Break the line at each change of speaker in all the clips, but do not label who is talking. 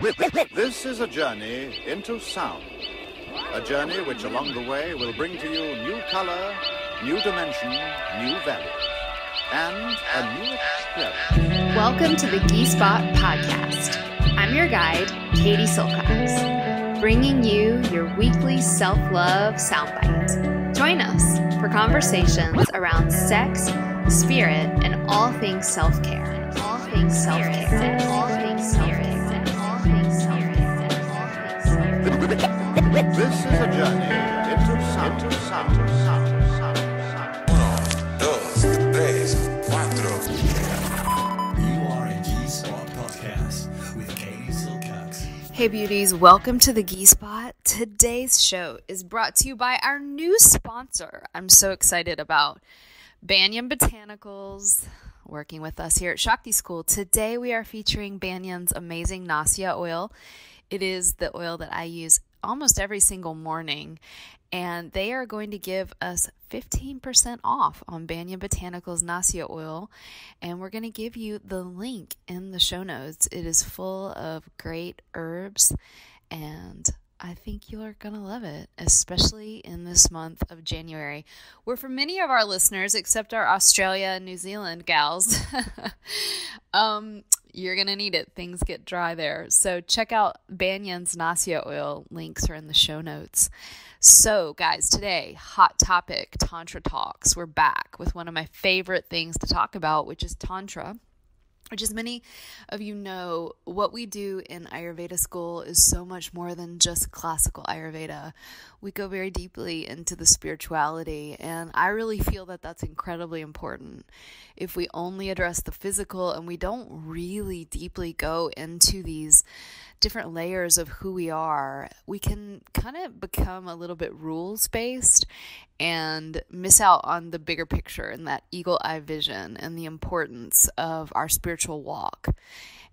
This is a journey into sound. A journey which along the way will bring to you new color, new dimension, new values, and a new experience.
Welcome to the Ghee Spot Podcast. I'm your guide, Katie Silcox, bringing you your weekly self love soundbite. Join us for conversations around sex, spirit, and all things self care. All things self care. All things self care.
This is a journey into sound. Into sound. sound.
Hey beauties, welcome to the Ghee Spot. Today's show is brought to you by our new sponsor. I'm so excited about Banyan Botanicals working with us here at Shakti School. Today we are featuring Banyan's amazing Nasya oil. It is the oil that I use almost every single morning, and they are going to give us 15% off on Banyan Botanicals Nasya oil, and we're going to give you the link in the show notes. It is full of great herbs, and I think you're going to love it, especially in this month of January, where for many of our listeners, except our Australia and New Zealand gals, um, you're going to need it. Things get dry there. So check out Banyan's Nasya oil. Links are in the show notes. So, guys, today, hot topic Tantra Talks. We're back with one of my favorite things to talk about, which is Tantra which as many of you know what we do in ayurveda school is so much more than just classical ayurveda. We go very deeply into the spirituality and i really feel that that's incredibly important. If we only address the physical and we don't really deeply go into these different layers of who we are we can kind of become a little bit rules based and miss out on the bigger picture and that eagle eye vision and the importance of our spiritual walk.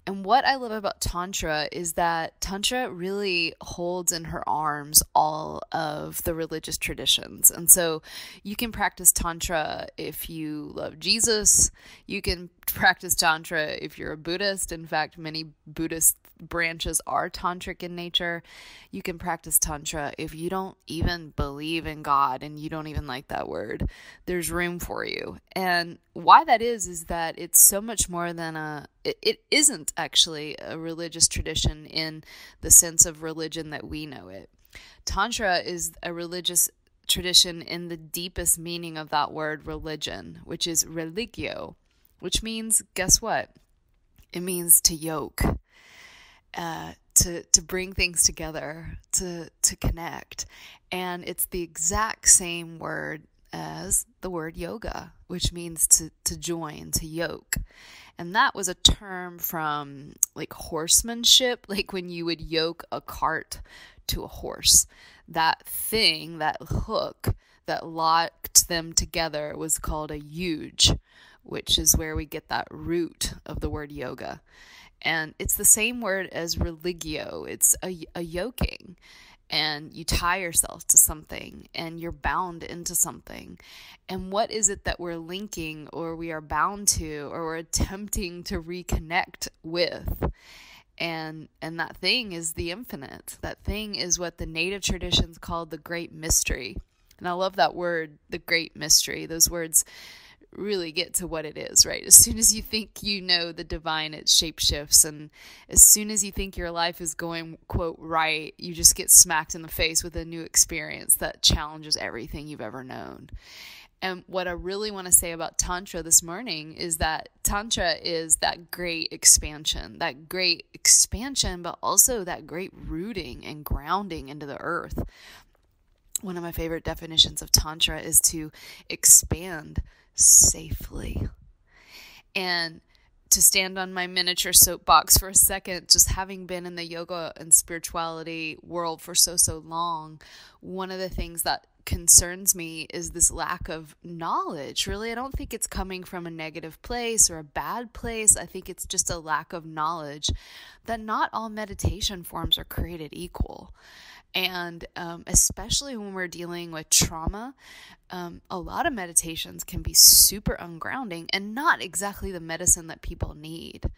And what I love about Tantra is that Tantra really holds in her arms all of the religious traditions. And so you can practice Tantra if you love Jesus. You can practice Tantra if you're a Buddhist. In fact, many Buddhist branches are tantric in nature. You can practice tantra if you don't even believe in God and you don't even like that word. There's room for you. And why that is is that it's so much more than a it, isn't actually a religious tradition in the sense of religion that we know it. Tantra is a religious tradition in the deepest meaning of that word religion, which is religio, which means guess what? It means to yoke uh, to to bring things together, to to connect, and it's the exact same word as the word yoga, which means to to join, to yoke. And that was a term from like horsemanship, like when you would yoke a cart to a horse. That thing, that hook that locked them together was called a yuj, which is where we get that root of the word yoga. And it's the same word as religio, it's a, a yoking. And you tie yourself to something and you're bound into something. And what is it that we're linking or we are bound to or we're attempting to reconnect with? and and that thing is the infinite that thing is what the native traditions called the great mystery and i love that word the great mystery those words really get to what it is, right? As soon as you think you know the divine, it shapeshifts. And as soon as you think your life is going, quote, right, you just get smacked in the face with a new experience that challenges everything you've ever known. And what I really want to say about Tantra this morning is that Tantra is that great expansion, that great expansion, but also that great rooting and grounding into the earth. One of my favorite definitions of Tantra is to expand safely. And to stand on my miniature soapbox for a second, just having been in the yoga and spirituality world for so, so long, one of the things that concerns me is this lack of knowledge. Really, I don't think it's coming from a negative place or a bad place. I think it's just a lack of knowledge that not all meditation forms are created equal. And um, especially when we're dealing with trauma, um, a lot of meditations can be super ungrounding and not exactly the medicine that people need.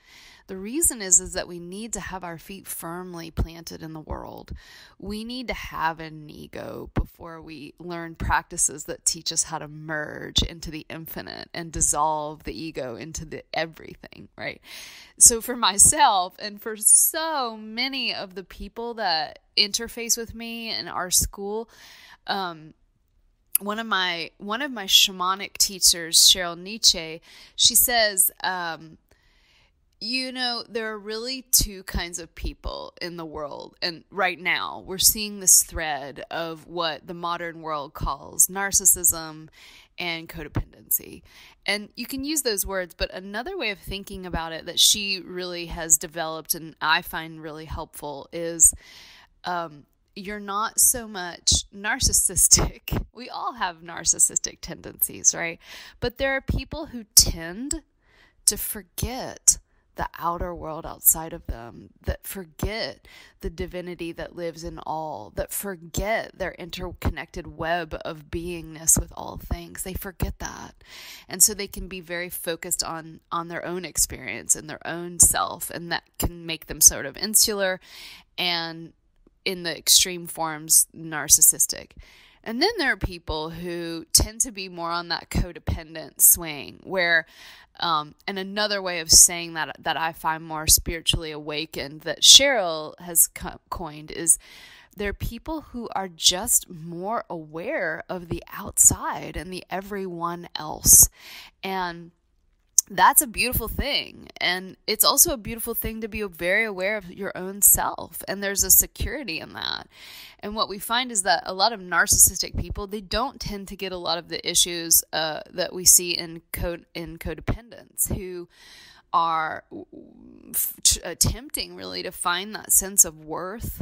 The reason is is that we need to have our feet firmly planted in the world. We need to have an ego before we learn practices that teach us how to merge into the infinite and dissolve the ego into the everything, right? So for myself and for so many of the people that interface with me in our school, um, one of my one of my shamanic teachers, Cheryl Nietzsche, she says, um, you know, there are really two kinds of people in the world. And right now, we're seeing this thread of what the modern world calls narcissism and codependency. And you can use those words, but another way of thinking about it that she really has developed and I find really helpful is um, you're not so much narcissistic. We all have narcissistic tendencies, right? But there are people who tend to forget the outer world outside of them, that forget the divinity that lives in all, that forget their interconnected web of beingness with all things. They forget that. And so they can be very focused on on their own experience and their own self and that can make them sort of insular and in the extreme forms narcissistic. And then there are people who tend to be more on that codependent swing, where, um, and another way of saying that that I find more spiritually awakened that Cheryl has co- coined is they're people who are just more aware of the outside and the everyone else. And that's a beautiful thing. And it's also a beautiful thing to be very aware of your own self. And there's a security in that. And what we find is that a lot of narcissistic people, they don't tend to get a lot of the issues uh, that we see in code in codependence, who are attempting really to find that sense of worth,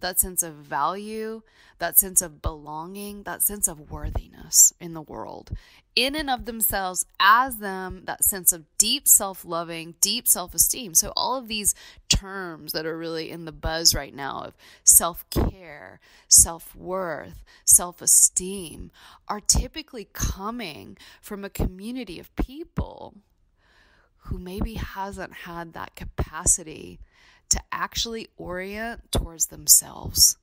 that sense of value, that sense of belonging, that sense of worthiness in the world, in and of themselves, as them, that sense of deep self loving, deep self esteem. So, all of these terms that are really in the buzz right now of self care, self worth, self esteem are typically coming from a community of people who maybe hasn't had that capacity to actually orient towards themselves.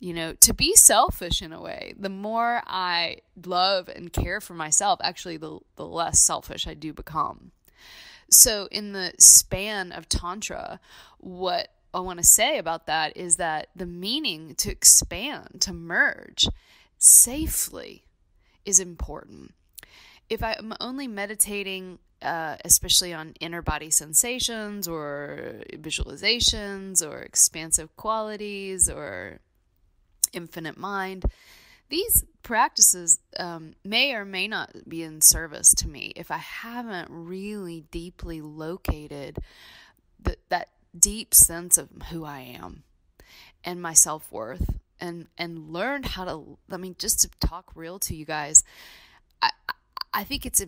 You know, to be selfish in a way. The more I love and care for myself, actually, the, the less selfish I do become. So, in the span of Tantra, what I want to say about that is that the meaning to expand, to merge safely is important. If I'm only meditating uh, especially on inner body sensations or visualizations or expansive qualities or infinite mind. These practices um, may or may not be in service to me if I haven't really deeply located the, that deep sense of who I am and my self worth and and learned how to. I mean, just to talk real to you guys, I I think it's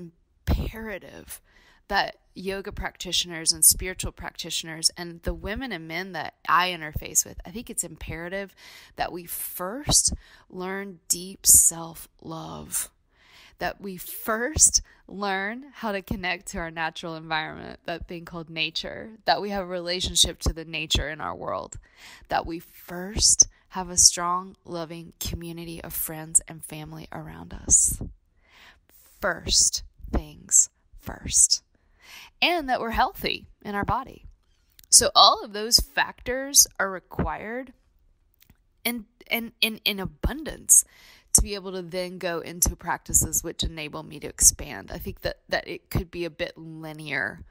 imperative that yoga practitioners and spiritual practitioners and the women and men that I interface with, I think it's imperative that we first learn deep self love. That we first learn how to connect to our natural environment, that thing called nature, that we have a relationship to the nature in our world, that we first have a strong, loving community of friends and family around us. First things first and that we're healthy in our body. So all of those factors are required and and in, in abundance to be able to then go into practices which enable me to expand. I think that that it could be a bit linear.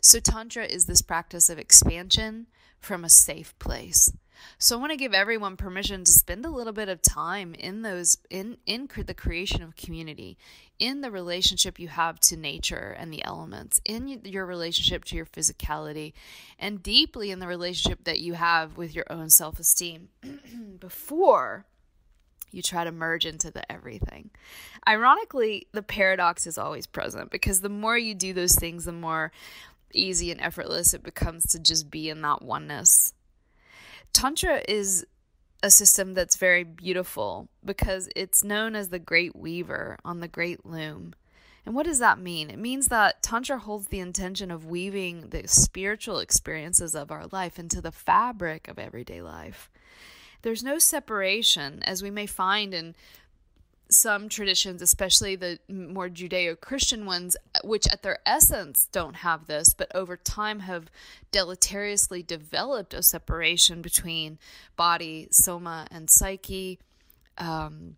So tantra is this practice of expansion from a safe place. So I want to give everyone permission to spend a little bit of time in those in in the creation of community, in the relationship you have to nature and the elements, in your relationship to your physicality, and deeply in the relationship that you have with your own self-esteem before you try to merge into the everything. Ironically, the paradox is always present because the more you do those things, the more easy and effortless it becomes to just be in that oneness Tantra is a system that's very beautiful because it's known as the Great Weaver on the Great Loom. And what does that mean? It means that Tantra holds the intention of weaving the spiritual experiences of our life into the fabric of everyday life. There's no separation, as we may find in some traditions, especially the more Judeo Christian ones, which at their essence don't have this, but over time have deleteriously developed a separation between body, soma, and psyche. Um,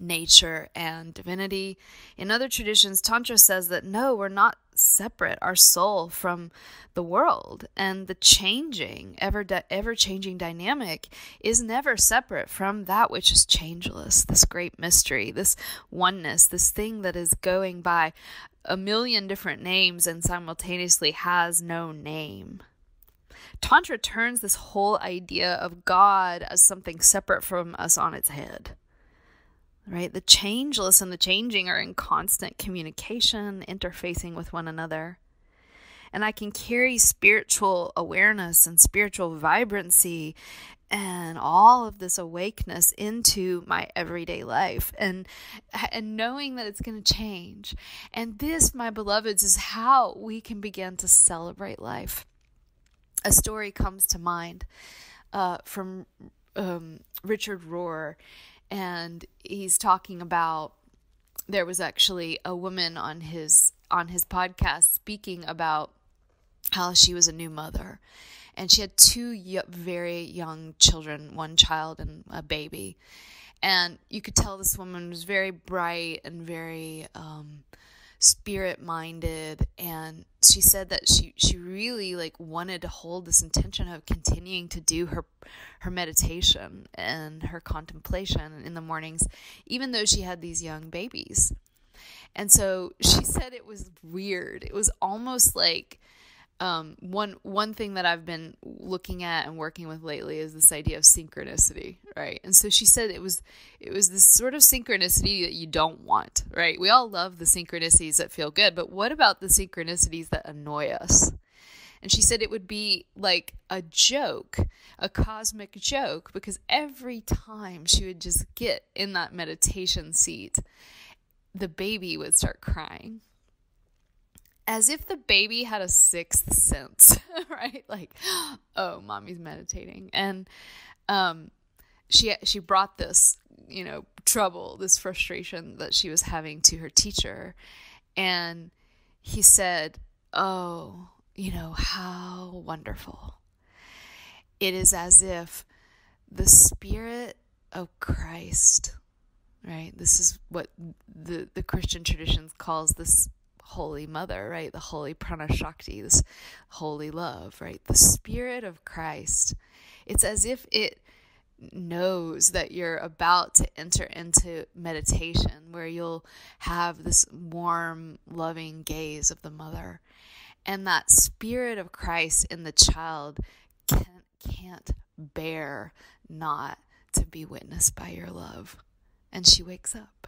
nature and divinity. In other traditions, Tantra says that no, we're not separate, our soul from the world. And the changing, ever, ever changing dynamic is never separate from that which is changeless, this great mystery, this oneness, this thing that is going by a million different names and simultaneously has no name. Tantra turns this whole idea of God as something separate from us on its head right? The changeless and the changing are in constant communication, interfacing with one another. And I can carry spiritual awareness and spiritual vibrancy and all of this awakeness into my everyday life and and knowing that it's going to change. And this, my beloveds, is how we can begin to celebrate life. A story comes to mind uh, from um, Richard Rohr and he's talking about there was actually a woman on his on his podcast speaking about how she was a new mother. And she had two very young children one child and a baby. And you could tell this woman was very bright and very um, spirit minded and she said that she she really like wanted to hold this intention of continuing to do her her meditation and her contemplation in the mornings even though she had these young babies. And so she said it was weird. It was almost like um, one one thing that I've been looking at and working with lately is this idea of synchronicity, right? And so she said it was it was this sort of synchronicity that you don't want, right? We all love the synchronicities that feel good, but what about the synchronicities that annoy us? And she said it would be like a joke, a cosmic joke, because every time she would just get in that meditation seat, the baby would start crying as if the baby had a sixth sense, right? Like, oh, mommy's meditating, and um, she she brought this, you know, trouble, this frustration that she was having to her teacher, and he said, "Oh, you know how wonderful." It is as if the spirit of Christ, right? This is what the the Christian tradition calls this Holy Mother, right? The Holy Pranashakti, this holy love, right? The Spirit of Christ. It's as if it knows that you're about to enter into meditation where you'll have this warm, loving gaze of the mother. And that Spirit of Christ in the child can, can't bear not to be witnessed by your love. And she wakes up.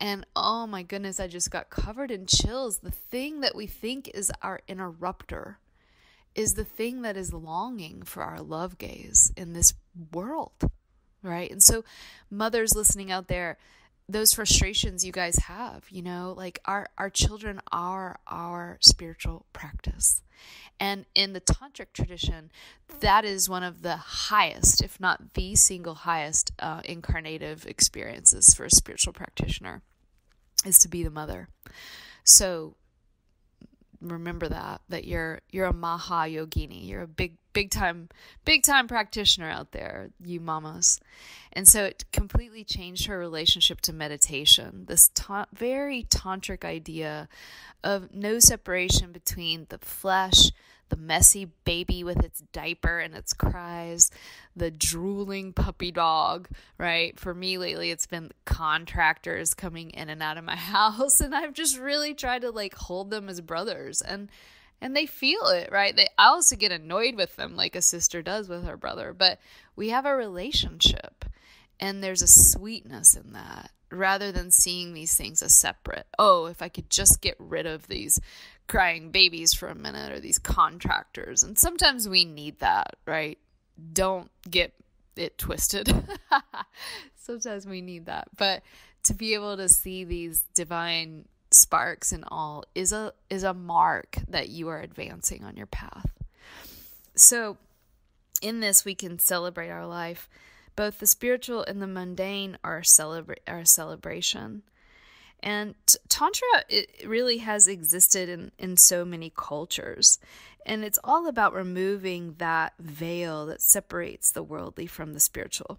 And oh my goodness, I just got covered in chills. The thing that we think is our interrupter is the thing that is longing for our love gaze in this world, right? And so, mothers listening out there, those frustrations you guys have, you know, like our, our children are our spiritual practice. And in the tantric tradition, that is one of the highest, if not the single highest, uh, incarnative experiences for a spiritual practitioner is to be the mother. So remember that that you're you're a maha yogini you're a big big time big time practitioner out there you mamas. And so it completely changed her relationship to meditation. This ta- very tantric idea of no separation between the flesh the messy baby with its diaper and its cries, the drooling puppy dog, right? For me lately, it's been contractors coming in and out of my house, and I've just really tried to like hold them as brothers. And and they feel it, right? They I also get annoyed with them like a sister does with her brother, but we have a relationship and there's a sweetness in that rather than seeing these things as separate. Oh, if I could just get rid of these crying babies for a minute or these contractors. And sometimes we need that, right? Don't get it twisted. Sometimes we need that. But to be able to see these divine sparks and all is a is a mark that you are advancing on your path. So in this we can celebrate our life. Both the spiritual and the mundane are celebra- are celebration. And Tantra it really has existed in, in so many cultures. And it's all about removing that veil that separates the worldly from the spiritual.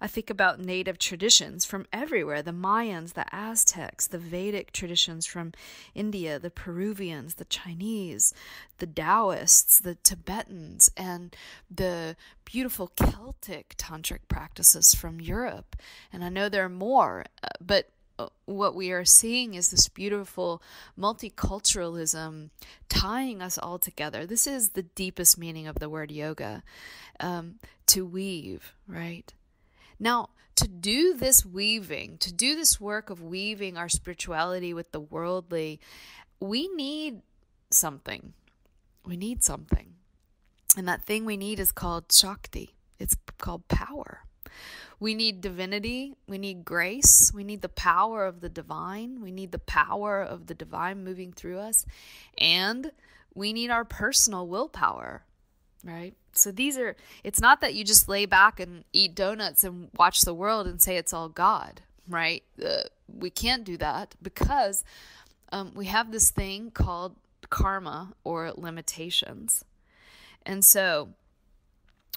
I think about native traditions from everywhere the Mayans, the Aztecs, the Vedic traditions from India, the Peruvians, the Chinese, the Taoists, the Tibetans, and the beautiful Celtic tantric practices from Europe. And I know there are more, uh, but uh, what we are seeing is this beautiful multiculturalism tying us all together. This is the deepest meaning of the word yoga um, to weave, right? Now, to do this weaving, to do this work of weaving our spirituality with the worldly, we need something. We need something. And that thing we need is called Shakti. It's called power. We need divinity. We need grace. We need the power of the divine. We need the power of the divine moving through us. And we need our personal willpower, right? So these are, it's not that you just lay back and eat donuts and watch the world and say it's all God, right? Uh, we can't do that because um, we have this thing called karma or limitations. And so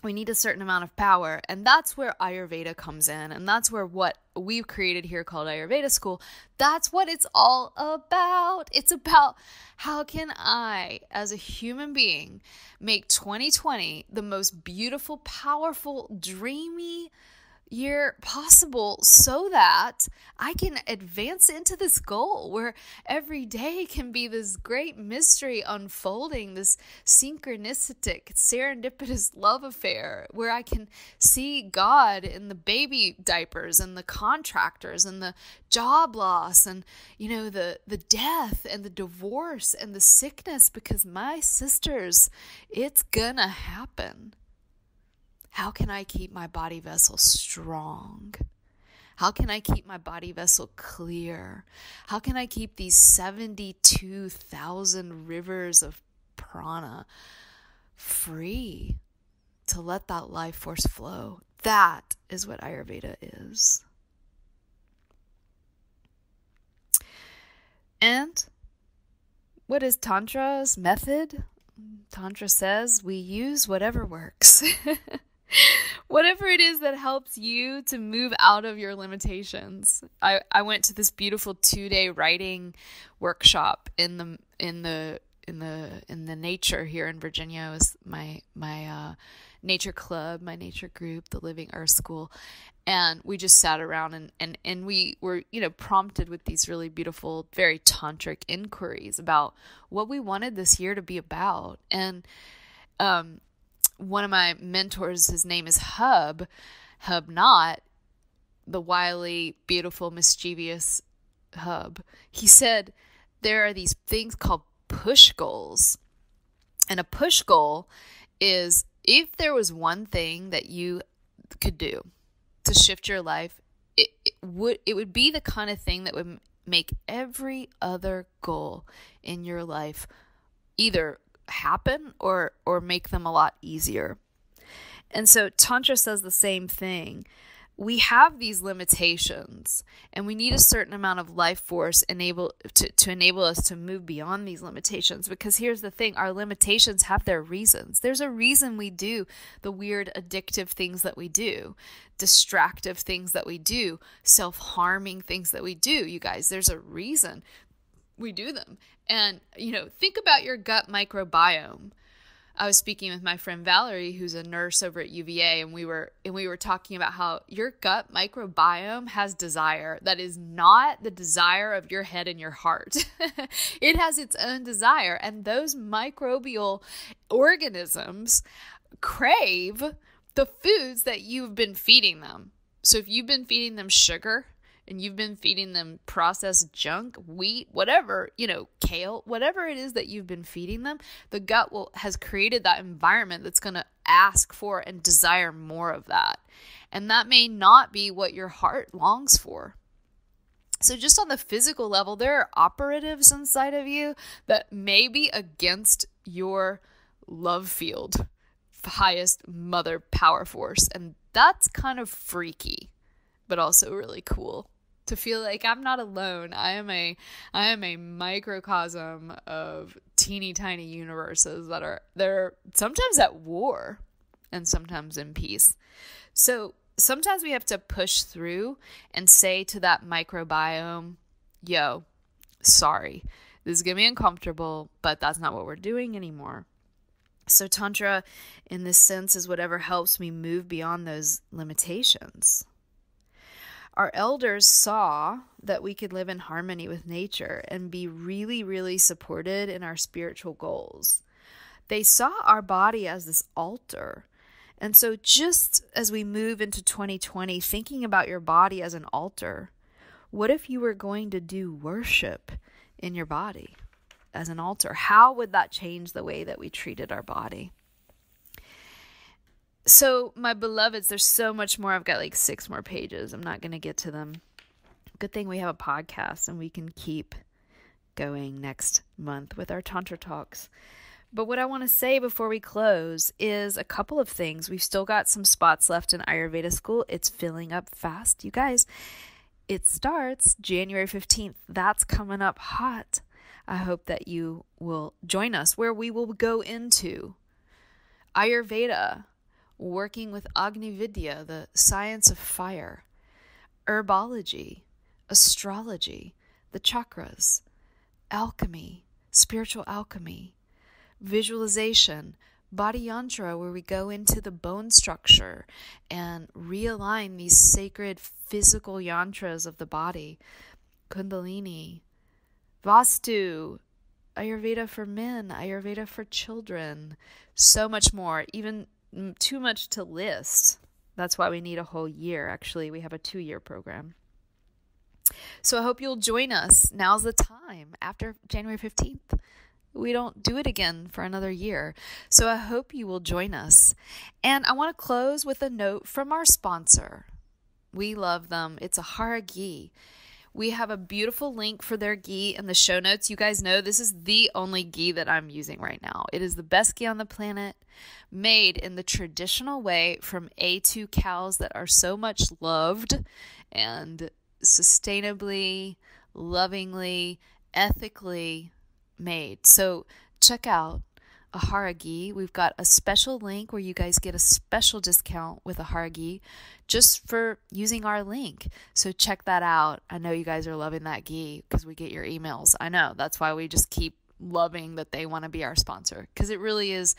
we need a certain amount of power. And that's where ayurveda comes in. And that's where what we've created here called ayurveda school that's what it's all about. It's about how can i as a human being make 2020 the most beautiful powerful dreamy year possible so that I can advance into this goal where every day can be this great mystery unfolding, this synchronistic, serendipitous love affair where I can see God in the baby diapers and the contractors and the job loss and you know the the death and the divorce and the sickness because my sisters it's gonna happen how can I keep my body vessel strong? How can I keep my body vessel clear? How can I keep these 72,000 rivers of prana free to let that life force flow? That is what Ayurveda is. And what is Tantra's method? Tantra says we use whatever works. whatever it is that helps you to move out of your limitations. I, I went to this beautiful two day writing workshop in the in the in the in the nature here in Virginia. It was my my uh, nature club, my nature group, the Living Earth School, and we just sat around and and and we were you know prompted with these really beautiful, very tantric inquiries about what we wanted this year to be about, and um, one of my mentors, his name is Hub, Hub Not, the wily, beautiful, mischievous Hub. He said there are these things called push goals. And a push goal is if there was one thing that you could do to shift your life, it, it would it would be the kind of thing that would make every other goal in your life either happen or or make them a lot easier. And so tantra says the same thing. We have these limitations and we need a certain amount of life force enable to, to enable us to move beyond these limitations because here's the thing our limitations have their reasons. There's a reason we do the weird addictive things that we do, distractive things that we do, self-harming things that we do. You guys, there's a reason we do them. And, you know, think about your gut microbiome. I was speaking with my friend Valerie, who's a nurse over at UVA, and we were and we were talking about how your gut microbiome has desire that is not the desire of your head and your heart. it has its own desire, and those microbial organisms crave the foods that you've been feeding them. So if you've been feeding them sugar, and you've been feeding them processed junk, wheat, whatever, you know, kale, whatever it is that you've been feeding them, the gut will has created that environment that's going to ask for and desire more of that. And that may not be what your heart longs for. So, just on the physical level, there are operatives inside of you that may be against your love field, highest mother power force. And that's kind of freaky, but also really cool to feel like I'm not alone. I am a I am a microcosm of teeny tiny universes that are they're sometimes at war and sometimes in peace. So sometimes we have to push through and say to that microbiome, yo, sorry. This is to be uncomfortable, but that's not what we're doing anymore. So, Tantra, in this sense, is whatever helps me move beyond those limitations. Our elders saw that we could live in harmony with nature and be really, really supported in our spiritual goals. They saw our body as this altar. And so, just as we move into 2020, thinking about your body as an altar, what if you were going to do worship in your body as an altar? How would that change the way that we treated our body? So, my beloveds, there's so much more. I've got like six more pages. I'm not going to get to them. Good thing we have a podcast and we can keep going next month with our Tantra Talks. But what I want to say before we close is a couple of things. We've still got some spots left in Ayurveda school. It's filling up fast. You guys, it starts January 15th. That's coming up hot. I hope that you will join us where we will go into Ayurveda, working with Agni Vidya, the science of fire, herbology, astrology, the chakras, alchemy, spiritual alchemy, visualization, body yantra, where we go into the bone structure and realign these sacred physical yantras of the body, kundalini, vastu, Ayurveda for men, Ayurveda for children, so much more, even too much to list. That's why we need a whole year. Actually, we have a two year program. So I hope you'll join us. Now's the time after January 15th. We don't do it again for another year. So I hope you will join us. And I want to close with a note from our sponsor. We love them. It's Ahara Ghee. We have a beautiful link for their ghee in the show notes. You guys know this is the only ghee that I'm using right now. It is the best ghee on the planet, made in the traditional way from A2 cows that are so much loved and sustainably, lovingly, ethically made. So check out Ahara ghee. We've got a special link where you guys get a special discount with Ahara ghee just for using our link. So check that out. I know you guys are loving that ghee because we get your emails. I know. That's why we just keep loving that they want to be our sponsor because it really is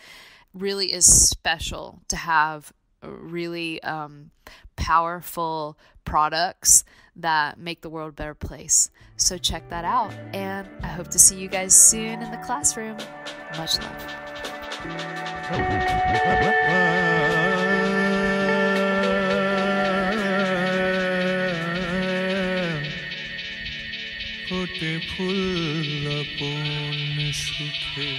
really is special to have really um, powerful products that make the world a better place. So check that out. And I hope to see you guys soon in the classroom. Much love. ফুল সুখে